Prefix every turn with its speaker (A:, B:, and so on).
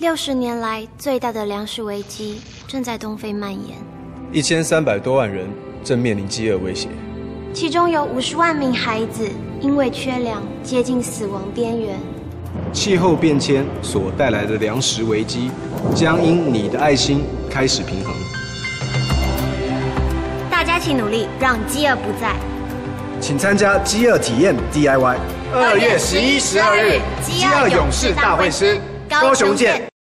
A: 六十年来最大的粮食危机正在东非蔓延，
B: 一千三百多万人正面临饥饿威胁，
A: 其中有五十万名孩子因为缺粮接近死亡边缘。
C: 气候变迁所带来的粮食危机，将因你的爱心开始平衡。
A: 大家一起努力，让饥饿不在。
C: 请参加饥饿体验 DIY，
D: 二月十一、十二日，饥饿勇士大会师，高雄见。